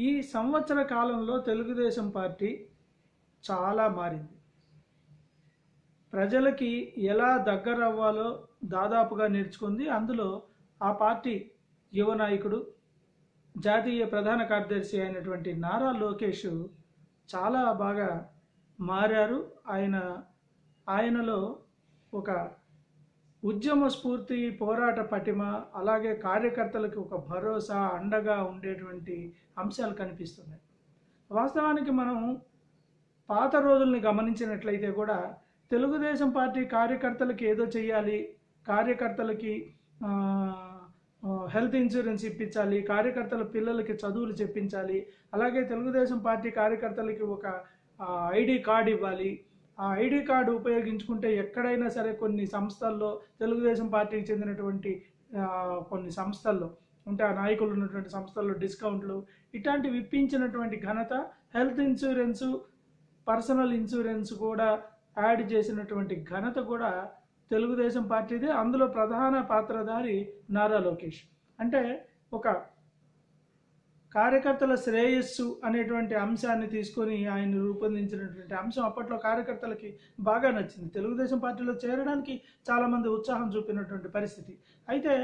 ఈ సంవత్సర కాలంలో తెలుగుదేశం పార్టీ చాలా మారింది. ప్రజలకి ఎలా దగ్గర అవ్వాలో దాదాపుగా నేర్చుకుంది. అందులో ఆ పార్టీ యువ నాయకుడు జాతీయ ప్రధాన కార్యదర్శి అయినటువంటి నారా లోకేష్ చాలా బాగా మారారు. ఆయన ఆయనలో ఒక ఉద్యమ స్ఫూర్తి పోరాట పటిమ అలాగే కార్యకర్తలకు ఒక భరోసా అండగా ఉండేటువంటి అంశాలు కనిపిస్తున్నాయి. వాస్తవానికి మనం పాత రోజుల్ని గమనించినట్లయితే కూడా తెలుగుదేశం పార్టీ కార్యకర్తలకి ఏదో చేయాలి కార్యకర్తలకి హెల్త్ ఇన్సూరెన్స్ ఇప్పించాలి కార్యకర్తల పిల్లలకి చదువులు చెప్పించాలి అలాగే తెలుగుదేశం పార్టీ కార్యకర్తలకి ఒక ఐడి కార్డు ఇవ్వాలి ఆ ఐడి కార్డు ఉపయోగించుకుంటే ఎక్కడైనా సరే కొన్ని సంస్థల్లో తెలుగుదేశం పార్టీకి చెందినటువంటి కొన్ని సంస్థల్లో అంటే ఆ నాయకులు ఉన్నటువంటి సంస్థల్లో డిస్కౌంట్లు ఇట్లాంటివి ఇప్పించినటువంటి ఘనత హెల్త్ ఇన్సూరెన్సు పర్సనల్ ఇన్సూరెన్స్ కూడా యాడ్ చేసినటువంటి ఘనత కూడా తెలుగుదేశం పార్టీదే. అందులో ప్రధాన పాత్రధారి నారా లోకేష్. అంటే ఒక కార్యకర్తల శ్రేయస్సు అనేటువంటి అంశాన్ని తీసుకొని ఆయన రూపొందించినటువంటి అంశం అప్పట్లో కార్యకర్తలకి బాగా నచ్చింది. తెలుగుదేశం పార్టీలో చేరడానికి చాలామంది ఉత్సాహం చూపినటువంటి పరిస్థితి. అయితే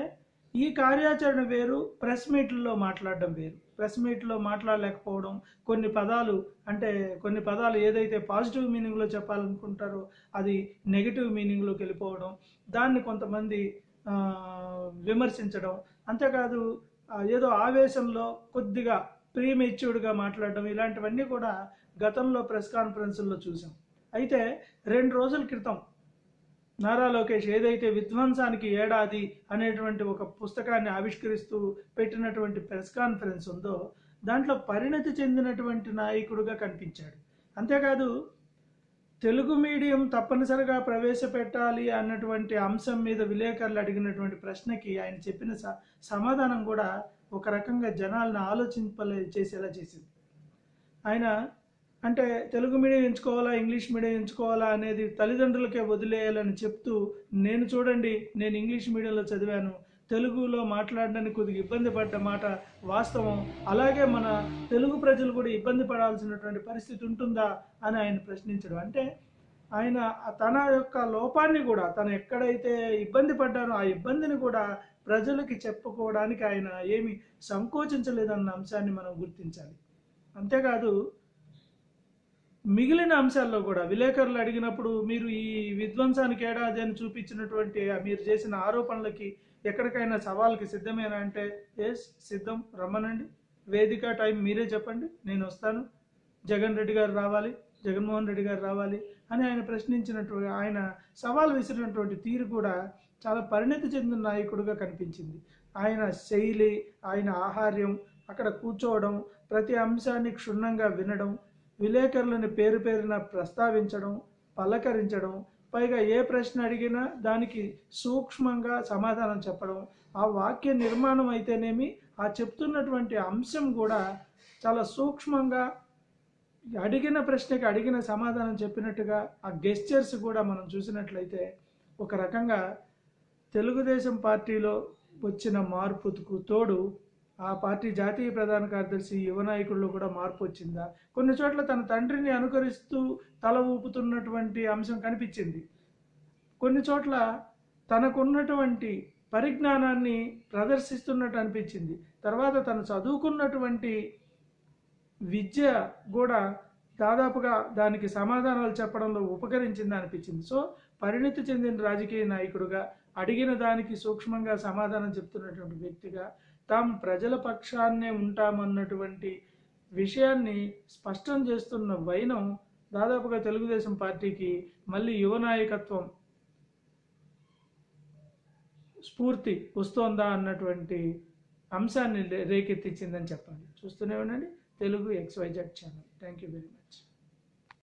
ఈ కార్యాచరణ వేరు ప్రెస్ మీట్లలో మాట్లాడడం వేరు. ప్రెస్ మీట్లో మాట్లాడలేకపోవడం కొన్ని పదాలు అంటే కొన్ని పదాలు ఏదైతే పాజిటివ్ మీనింగ్లో చెప్పాలనుకుంటారో అది నెగిటివ్ మీనింగ్లోకి వెళ్ళిపోవడం దాన్ని కొంతమంది విమర్శించడం అంతేకాదు ఏదో ఆవేశంలో కొద్దిగా ప్రీమెచ్యూర్డ్గా మాట్లాడడం ఇలాంటివన్నీ కూడా గతంలో ప్రెస్ కాన్ఫరెన్సుల్లో చూసాం. అయితే రెండు రోజుల క్రితం నారా లోకేష్ ఏదైతే విధ్వంసానికి ఏడాది అనేటువంటి ఒక పుస్తకాన్ని ఆవిష్కరిస్తూ పెట్టినటువంటి ప్రెస్ కాన్ఫరెన్స్ ఉందో దాంట్లో పరిణతి చెందినటువంటి నాయకుడుగా కనిపించాడు. అంతేకాదు తెలుగు మీడియం తప్పనిసరిగా ప్రవేశపెట్టాలి అన్నటువంటి అంశం మీద విలేకరులు అడిగినటువంటి ప్రశ్నకి ఆయన చెప్పిన స- సమాధానం కూడా ఒక రకంగా జనాలను ఆలోచింపలే చేసేలా చేసింది. ఆయన అంటే తెలుగు మీడియం ఎంచుకోవాలా ఇంగ్లీష్ మీడియం ఎంచుకోవాలా అనేది తల్లిదండ్రులకే వదిలేయాలని చెప్తూ నేను చూడండి నేను ఇంగ్లీష్ మీడియంలో చదివాను తెలుగులో మాట్లాడడానికి కొద్దిగా ఇబ్బంది పడ్డ మాట వాస్తవం. అలాగే మన తెలుగు ప్రజలు కూడా ఇబ్బంది పడాల్సినటువంటి పరిస్థితి ఉంటుందా అని ఆయన ప్రశ్నించడం. అంటే ఆయన తన యొక్క లోపాన్ని కూడా తను ఎక్కడైతే ఇబ్బంది పడ్డానో ఆ ఇబ్బందిని కూడా ప్రజలకి చెప్పుకోవడానికి ఆయన ఏమి సంకోచించలేదన్న అంశాన్ని మనం గుర్తించాలి. అంతేకాదు మిగిలిన అంశాల్లో కూడా విలేకరులు అడిగినప్పుడు మీరు ఈ విధ్వంసానికి ఏడాది అని చూపించినటువంటి మీరు చేసిన ఆరోపణలకి ఎక్కడికైనా సవాల్కి సిద్ధమేనా అంటే ఎస్ సిద్ధం. రమ్మనండి. వేదిక టైం మీరే చెప్పండి. నేను వస్తాను. జగన్ రెడ్డి గారు రావాలి. జగన్మోహన్ రెడ్డి గారు రావాలి అని ఆయన ప్రశ్నించినటువంటి ఆయన సవాల్ విసిరినటువంటి తీరు కూడా చాలా పరిణతి చెందిన నాయకుడిగా కనిపించింది. ఆయన శైలి ఆయన ఆహార్యం అక్కడ కూర్చోవడం ప్రతి అంశాన్ని క్షుణ్ణంగా వినడం విలేకరులను పేరు పేరున ప్రస్తావించడం పలకరించడం పైగా ఏ ప్రశ్న అడిగినా దానికి సూక్ష్మంగా సమాధానం చెప్పడం ఆ వాక్య నిర్మాణం అయితేనేమి ఆ చెప్తున్నటువంటి అంశం కూడా చాలా సూక్ష్మంగా అడిగిన ప్రశ్నకి అడిగిన సమాధానం చెప్పినట్టుగా ఆ గెస్చర్స్ కూడా మనం చూసినట్లయితే ఒక రకంగా తెలుగుదేశం పార్టీలో వచ్చిన మార్పుకు తోడు ఆ పార్టీ జాతీయ ప్రధాన కార్యదర్శి యువ నాయకుల్లో కూడా మార్పు వచ్చిందా? కొన్ని చోట్ల తన తండ్రిని అనుకరిస్తూ తల ఊపుతున్నటువంటి అంశం కనిపించింది. కొన్ని చోట్ల తనకున్నటువంటి పరిజ్ఞానాన్ని ప్రదర్శిస్తున్నట్టు అనిపించింది. తర్వాత తను చదువుకున్నటువంటి విద్య కూడా దాదాపుగా దానికి సమాధానాలు చెప్పడంలో ఉపకరించింది అనిపించింది. సో పరిణితి చెందిన రాజకీయ నాయకుడుగా అడిగిన దానికి సూక్ష్మంగా సమాధానం చెప్తున్నటువంటి వ్యక్తిగా తాము ప్రజల పక్షాన్నే ఉంటామన్నటువంటి విషయాన్ని స్పష్టం చేస్తున్న వైనం దాదాపుగా తెలుగుదేశం పార్టీకి మళ్ళీ యువ నాయకత్వం స్ఫూర్తి వస్తోందా అన్నటువంటి అంశాన్ని రేకెత్తించిందని చెప్పాలి. చూస్తూనే ఉండండి. Telugu XYZ channel thank you very much